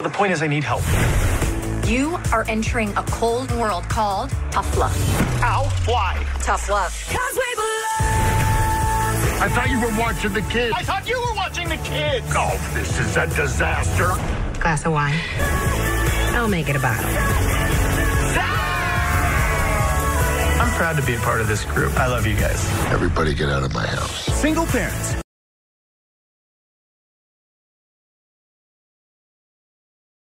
The point is, I need help. You are entering a cold world called tough love. Ow! Why? Tough love. Cause we believe. I thought you were watching the kids. I thought you were watching the kids. Oh, this is a disaster. Glass of wine. I'll make it a bottle. I'm proud to be a part of this group. I love you guys. Everybody get out of my house. Single parents.